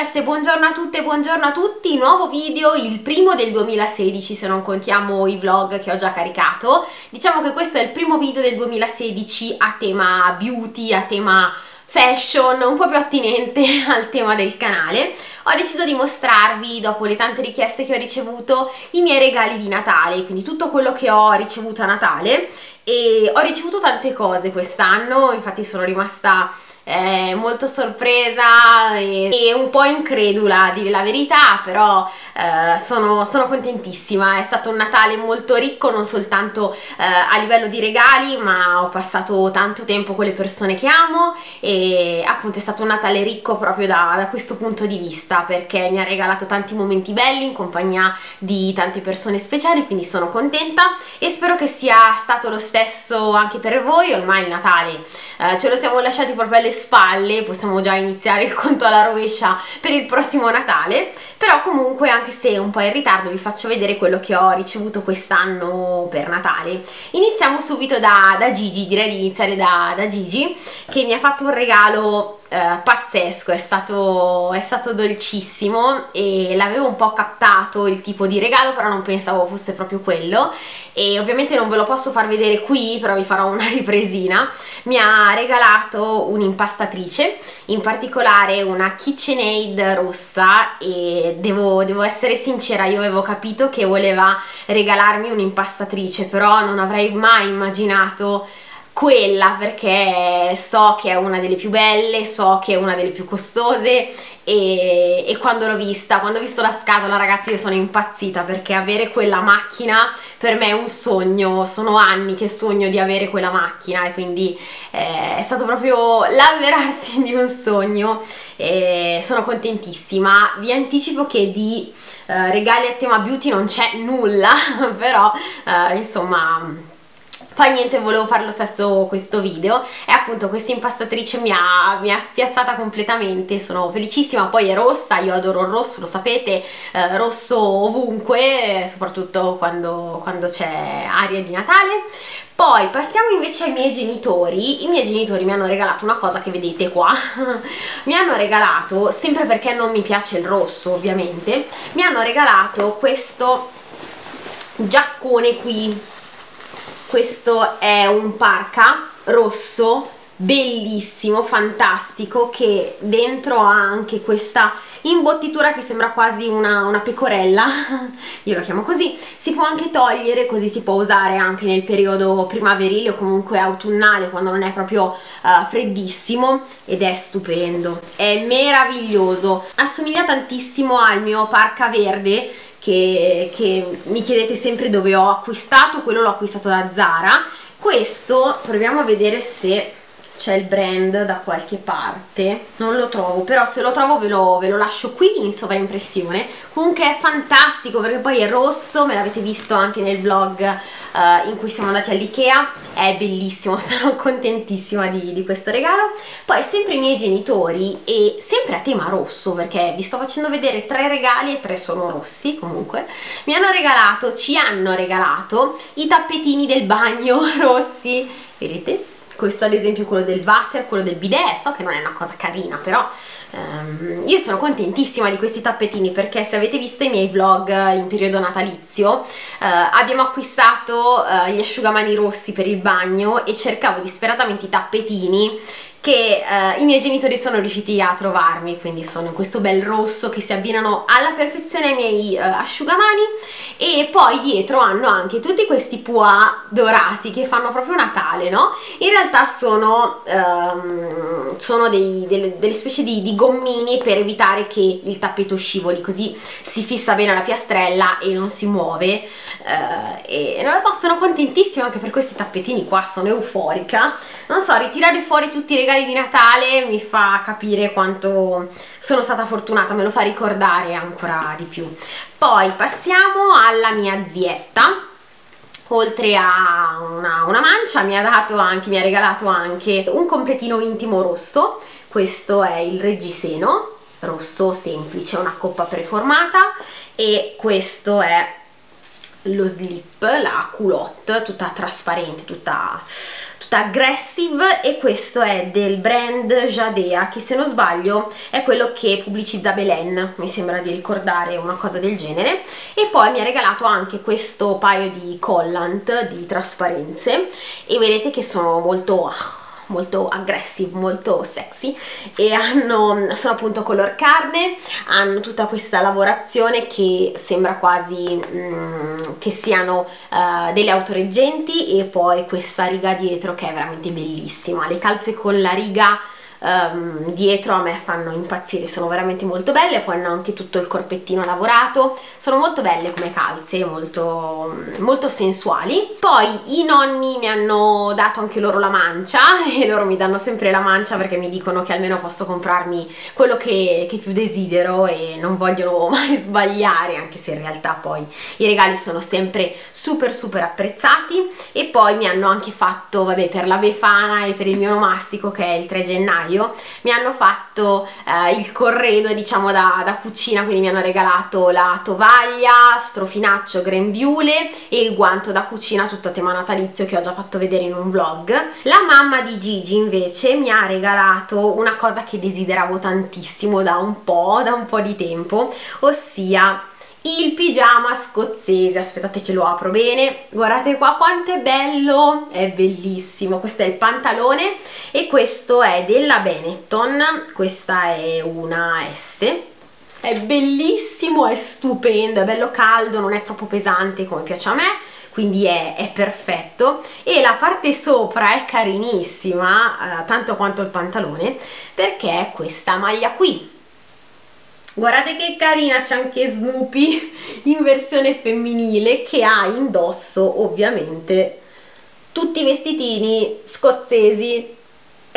feste, buongiorno a tutte, buongiorno a tutti, nuovo video, il primo del 2016 se non contiamo i vlog che ho già caricato. Diciamo che questo è il primo video del 2016 a tema beauty, a tema fashion, un po' più attinente al tema del canale. Ho deciso di mostrarvi, dopo le tante richieste che ho ricevuto, i miei regali di Natale, quindi tutto quello che ho ricevuto a Natale e ho ricevuto tante cose quest'anno, infatti sono rimasta eh, molto sorpresa e, e, un po' incredula a dire la verità, però eh, sono, sono, contentissima, è stato un Natale molto ricco non soltanto eh, a livello di regali, ma ho passato tanto tempo con le persone che amo e appunto è stato un Natale ricco proprio da, da questo punto di vista perché mi ha regalato tanti momenti belli in compagnia di tante persone speciali, quindi sono contenta e spero che sia stato lo stesso anche per voi, ormai il Natale eh, ce lo siamo lasciati proprio alle spalle, possiamo già iniziare il conto alla rovescia per il prossimo Natale, però comunque anche se un po' in ritardo vi faccio vedere quello che ho ricevuto quest'anno per Natale. Iniziamo subito da, da, Gigi, direi di iniziare da, da Gigi, che mi ha fatto un regalo Uh, pazzesco, è stato, è stato dolcissimo e l'avevo un po' captato il tipo di regalo però non pensavo fosse proprio quello. E ovviamente non ve lo posso far vedere qui però vi farò una ripresina. Mi ha regalato un'impastatrice in particolare una KitchenAid rossa e devo, devo essere sincera io avevo capito che voleva regalarmi un'impastatrice però non avrei mai immaginato quella perché so che è una delle più belle, so che è una delle più costose e, e quando l'ho vista, quando ho visto la scatola ragazzi io sono impazzita perché avere quella macchina per me è un sogno, sono anni che sogno di avere quella macchina e quindi eh, è stato proprio l'avverarsi di un sogno e sono contentissima, vi anticipo che di eh, regali a tema beauty non c'è nulla però eh, insomma fa niente volevo fare lo stesso questo video e appunto questa impastatrice mi ha, mi ha spiazzata completamente. Sono felicissima poi è rossa io adoro il rosso lo sapete eh, rosso ovunque soprattutto quando, quando c'è aria di Natale. Poi passiamo invece ai miei genitori, i miei genitori mi hanno regalato una cosa che vedete qua, mi hanno regalato, sempre perché non mi piace il rosso ovviamente, mi hanno regalato questo giaccone qui, questo è un parka rosso bellissimo, fantastico che dentro ha anche questa imbottitura che sembra quasi una, una, pecorella. Io la chiamo così. Si può anche togliere così si può usare anche nel periodo primaverile o comunque autunnale quando non è proprio uh, freddissimo ed è stupendo. È meraviglioso. Assomiglia tantissimo al mio parka verde che, che mi chiedete sempre dove ho acquistato, quello l'ho acquistato da Zara. Questo proviamo a vedere se c'è il brand da qualche parte non lo trovo però se lo trovo ve lo, ve lo lascio qui in sovraimpressione. Comunque è fantastico perché poi è rosso me l'avete visto anche nel vlog uh, in cui siamo andati all'Ikea. È bellissimo sono contentissima di, di questo regalo. Poi sempre i miei genitori e sempre a tema rosso perché vi sto facendo vedere tre regali e tre sono rossi comunque. Mi hanno regalato ci hanno regalato i tappetini del bagno rossi. Vedete questo ad esempio quello del water, quello del bidet, so che non è una cosa carina però um, io sono contentissima di questi tappetini perché se avete visto i miei vlog in periodo natalizio uh, abbiamo acquistato uh, gli asciugamani rossi per il bagno e cercavo disperatamente i tappetini che eh, i miei genitori sono riusciti a trovarmi, quindi sono questo bel rosso che si abbinano alla perfezione ai miei eh, asciugamani. E poi dietro hanno anche tutti questi pois dorati che fanno proprio Natale, no? In realtà sono, ehm, sono dei, delle, delle, specie di, di, gommini per evitare che il tappeto scivoli, così si fissa bene la piastrella e non si muove. Eh, e non lo so, sono contentissima anche per questi tappetini qua, sono euforica. Non so, ritirare fuori tutti i regali di Natale mi fa capire quanto sono stata fortunata, me lo fa ricordare ancora di più. Poi passiamo alla mia zietta. Oltre a una, una, mancia mi ha anche, mi ha regalato anche un completino intimo rosso. Questo è il reggiseno rosso semplice, una coppa preformata. E questo è lo slip, la culotte, tutta trasparente, tutta, tutta aggressive e questo è del brand Jadea che se non sbaglio è quello che pubblicizza Belen, mi sembra di ricordare una cosa del genere. E poi mi ha regalato anche questo paio di collant di trasparenze e vedete che sono molto molto aggressive, molto sexy e hanno, sono appunto color carne, hanno tutta questa lavorazione che sembra quasi mm, che siano uh, delle autoreggenti e poi questa riga dietro che è veramente bellissima, le calze con la riga um, dietro a me fanno impazzire, sono veramente molto belle, poi hanno anche tutto il corpettino lavorato, sono molto belle come calze, molto, molto sensuali. Poi i nonni mi hanno dato anche loro la mancia e loro mi danno sempre la mancia perché mi dicono che almeno posso comprarmi quello che, che più desidero e non vogliono mai sbagliare, anche se in realtà poi i regali sono sempre super super apprezzati e poi mi hanno anche fatto, vabbè, per la Befana e per il mio nomastico che è il 3 gennaio gennaio mi hanno fatto eh, il corredo diciamo da, da, cucina quindi mi hanno regalato la tovaglia, strofinaccio grembiule e il guanto da cucina tutto a tema natalizio che ho già fatto vedere in un vlog. La mamma di Gigi invece mi ha regalato una cosa che desideravo tantissimo da un po', da un po' di tempo ossia il pigiama scozzese. Aspettate che lo apro bene. Guardate qua quanto è bello! È bellissimo. Questo è il pantalone e questo è della Benetton. Questa è una S. È bellissimo, è stupendo, è bello caldo, non è troppo pesante come piace a me quindi è, è, perfetto. E la parte sopra è carinissima eh, tanto quanto il pantalone perché è questa maglia qui Guardate che carina, c'è anche Snoopy in versione femminile che ha indosso ovviamente tutti i vestitini scozzesi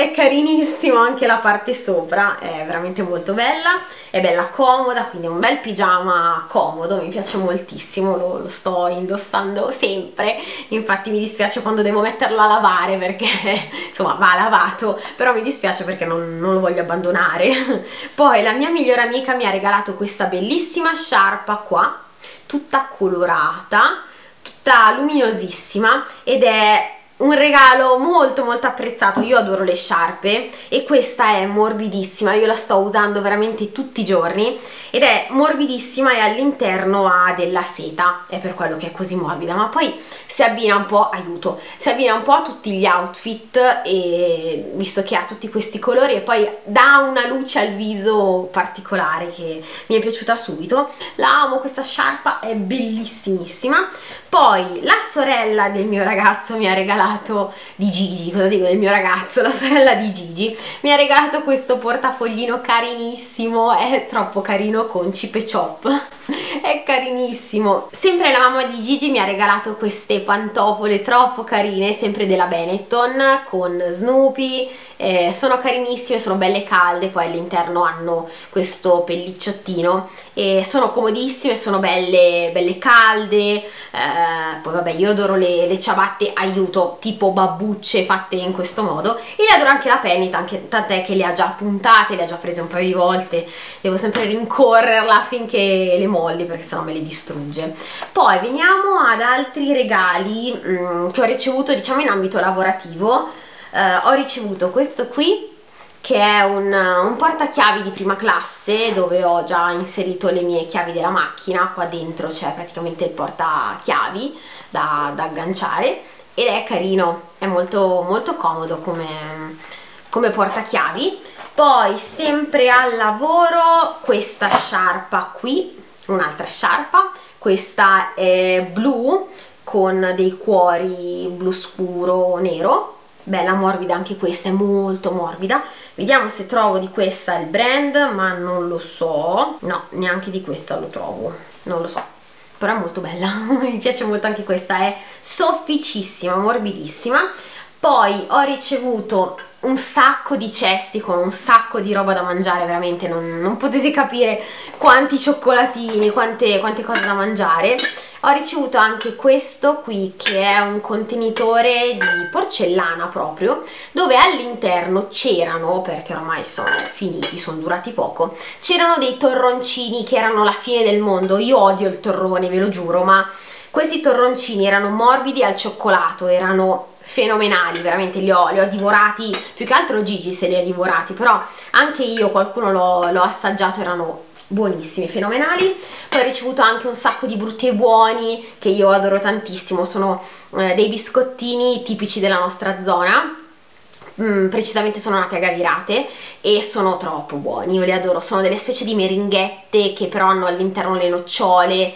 è carinissimo anche la parte sopra è veramente molto bella è bella comoda quindi è un bel pigiama comodo mi piace moltissimo lo, lo, sto indossando sempre. Infatti mi dispiace quando devo metterlo a lavare perché insomma va lavato però mi dispiace perché non, non lo voglio abbandonare. Poi la mia migliore amica mi ha regalato questa bellissima sciarpa qua tutta colorata tutta luminosissima ed è un regalo molto molto apprezzato, io adoro le sciarpe e questa è morbidissima, io la sto usando veramente tutti i giorni ed è morbidissima e all'interno ha della seta, è per quello che è così morbida, ma poi si abbina un po', aiuto, si abbina un po' a tutti gli outfit e visto che ha tutti questi colori e poi dà una luce al viso particolare che mi è piaciuta subito, la amo questa sciarpa, è bellissimissima, poi la sorella del mio ragazzo mi ha regalato di Gigi, cosa dico del mio ragazzo, la sorella di Gigi, mi ha regalato questo portafoglino carinissimo, è troppo carino con Chip e Chop, è carinissimo. Sempre la mamma di Gigi mi ha regalato queste pantofole troppo carine, sempre della Benetton, con Snoopy, eh, sono carinissime, sono belle calde, poi all'interno hanno questo pellicciottino. E sono comodissime, sono belle, belle calde, eh, poi vabbè io adoro le, le, ciabatte aiuto tipo babbucce fatte in questo modo. E le adoro anche la Penny, tant'è che le ha già puntate, le ha già prese un paio di volte, devo sempre rincorrerla finché le molli perché sennò me le distrugge. Poi veniamo ad altri regali mh, mm, che ho ricevuto diciamo in ambito lavorativo eh, ho ricevuto questo qui che è un, un portachiavi di prima classe dove ho già inserito le mie chiavi della macchina. Qua dentro c'è praticamente il portachiavi da, da, agganciare ed è carino, è molto, molto comodo come, come portachiavi. Poi sempre al lavoro questa sciarpa qui un'altra sciarpa. Questa è blu con dei cuori blu scuro nero bella morbida anche questa è molto morbida. Vediamo se trovo di questa il brand ma non lo so. No neanche di questa lo trovo. Non lo so. Però è molto bella. Mi piace molto anche questa è sofficissima morbidissima. Poi ho ricevuto un sacco di cesti con un sacco di roba da mangiare veramente non, non potete capire quanti cioccolatini quante, quante cose da mangiare ho ricevuto anche questo qui che è un contenitore di porcellana proprio dove all'interno c'erano perché ormai sono finiti sono durati poco c'erano dei torroncini che erano la fine del mondo. Io odio il torrone ve lo giuro ma questi torroncini erano morbidi al cioccolato erano fenomenali, veramente li ho, li ho, divorati, più che altro Gigi se li ha divorati, però anche io qualcuno l'ho assaggiato, erano buonissimi, fenomenali. Poi ho ricevuto anche un sacco di brutti e buoni che io adoro tantissimo, sono eh, dei biscottini tipici della nostra zona. Mm, precisamente sono nati a Gavirate e sono troppo buoni, io li adoro, sono delle specie di meringhette che però hanno all'interno le nocciole,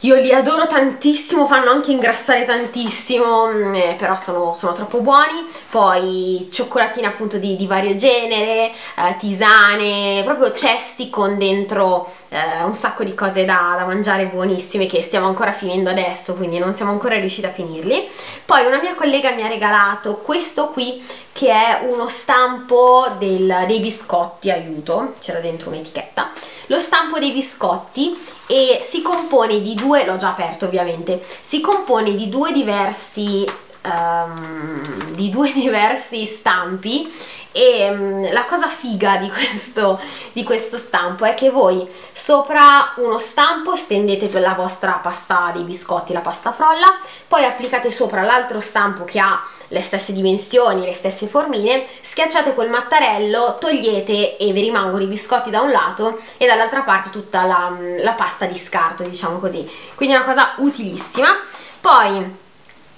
io li adoro tantissimo, fanno anche ingrassare tantissimo, mm, eh, però sono, sono, troppo buoni. Poi cioccolatine appunto di, di vario genere, eh, tisane, proprio cesti con dentro eh, un sacco di cose da, da, mangiare buonissime che stiamo ancora finendo adesso, quindi non siamo ancora riusciti a finirli. Poi una mia collega mi ha regalato questo qui che è uno stampo del, dei biscotti, aiuto, c'era dentro un'etichetta, lo stampo dei biscotti e si compone di due, l'ho già aperto ovviamente, si compone di due diversi um, di due diversi stampi e um, la cosa figa di questo, di questo stampo è che voi sopra uno stampo stendete la vostra pasta dei biscotti, la pasta frolla, poi applicate sopra l'altro stampo che ha le stesse dimensioni, le stesse formine, schiacciate col mattarello, togliete e vi rimangono i biscotti da un lato e dall'altra parte tutta la, la pasta di scarto, diciamo così. Quindi è una cosa utilissima. Poi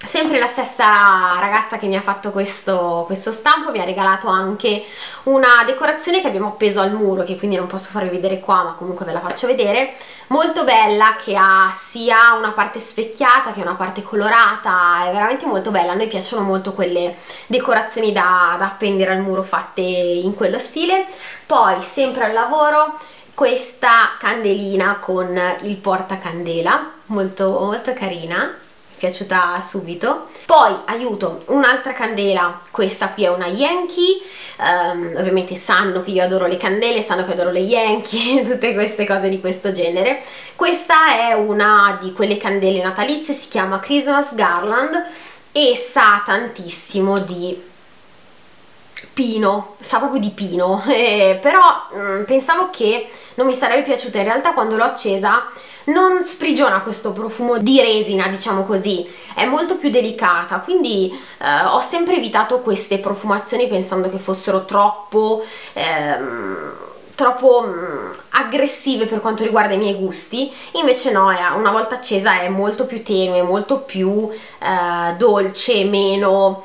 Sempre la stessa ragazza che mi ha fatto questo, questo, stampo mi ha regalato anche una decorazione che abbiamo appeso al muro, che quindi non posso farvi vedere qua, ma comunque ve la faccio vedere, molto bella, che ha sia una parte specchiata che una parte colorata, è veramente molto bella, a noi piacciono molto quelle decorazioni da, da appendere al muro fatte in quello stile. Poi, sempre al lavoro, questa candelina con il portacandela, molto, molto carina, piaciuta subito. Poi aiuto un'altra candela questa qui è una Yankee um, ovviamente sanno che io adoro le candele sanno che adoro le Yankee tutte queste cose di questo genere. Questa è una di quelle candele natalizie si chiama Christmas Garland e sa tantissimo di pino, sa proprio di pino, eh, però mh, mm, pensavo che non mi sarebbe piaciuta, in realtà quando l'ho accesa non sprigiona questo profumo di resina, diciamo così, è molto più delicata, quindi eh, ho sempre evitato queste profumazioni pensando che fossero troppo... Ehm, troppo mh, mm, aggressive per quanto riguarda i miei gusti. Invece no, è, una volta accesa è molto più tenue, molto più eh, dolce, meno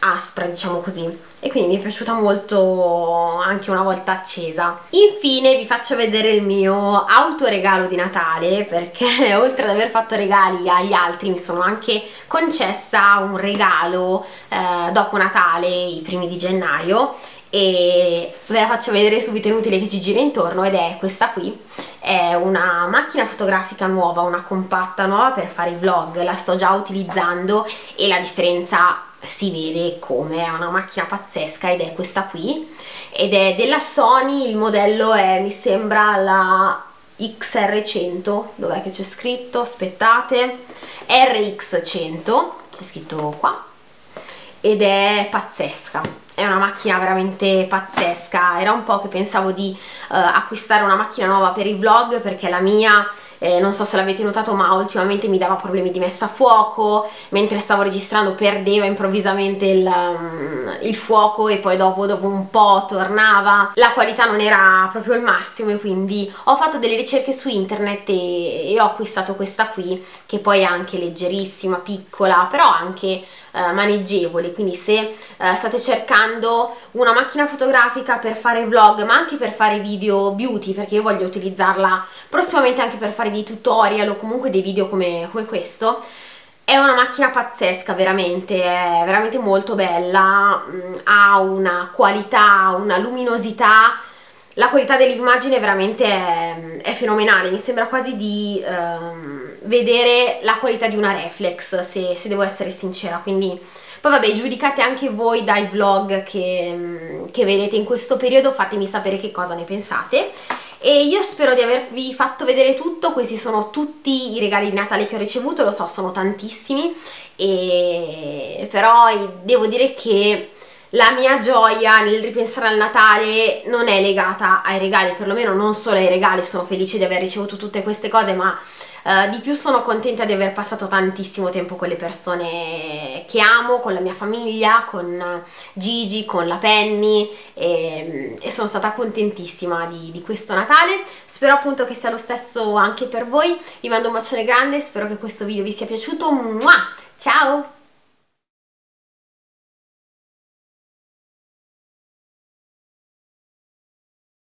aspra diciamo così. E quindi mi è piaciuta molto anche una volta accesa. Infine vi faccio vedere il mio autoregalo di Natale perché oltre ad aver fatto regali agli altri mi sono anche concessa un regalo eh, dopo Natale, i primi di gennaio. E ve la faccio vedere subito inutile che ci gira intorno ed è questa qui. È una macchina fotografica nuova, una compatta nuova per fare i vlog. La sto già utilizzando e la differenza si vede come è una macchina pazzesca ed è questa qui ed è della Sony, il modello è mi sembra la XR100 dov'è che c'è scritto? aspettate RX100 c'è scritto qua ed è pazzesca è una macchina veramente pazzesca era un po' che pensavo di uh, acquistare una macchina nuova per i vlog perché la mia eh, non so se l'avete notato ma ultimamente mi dava problemi di messa a fuoco, mentre stavo registrando perdeva improvvisamente il, um, il fuoco e poi dopo, dopo un po' tornava, la qualità non era proprio il massimo e quindi ho fatto delle ricerche su internet e, e ho acquistato questa qui che poi è anche leggerissima, piccola, però anche eh, maneggevole quindi se eh, state cercando una macchina fotografica per fare vlog ma anche per fare video beauty perché io voglio utilizzarla prossimamente anche per fare dei tutorial o comunque dei video come, come questo è una macchina pazzesca veramente, è veramente molto bella, mm, ha una qualità, una luminosità la qualità dell'immagine veramente è, è, fenomenale, mi sembra quasi di um, vedere la qualità di una reflex, se, se, devo essere sincera, quindi poi vabbè giudicate anche voi dai vlog che, che vedete in questo periodo, fatemi sapere che cosa ne pensate. E io spero di avervi fatto vedere tutto, questi sono tutti i regali di Natale che ho ricevuto, lo so sono tantissimi, e... però devo dire che la mia gioia nel ripensare al Natale non è legata ai regali, perlomeno non solo ai regali, sono felice di aver ricevuto tutte queste cose, ma Uh, di più sono contenta di aver passato tantissimo tempo con le persone che amo, con la mia famiglia, con Gigi, con la Penny e, e sono stata contentissima di, di, questo Natale. Spero appunto che sia lo stesso anche per voi. Vi mando un bacione grande, spero che questo video vi sia piaciuto. Mua! Ciao!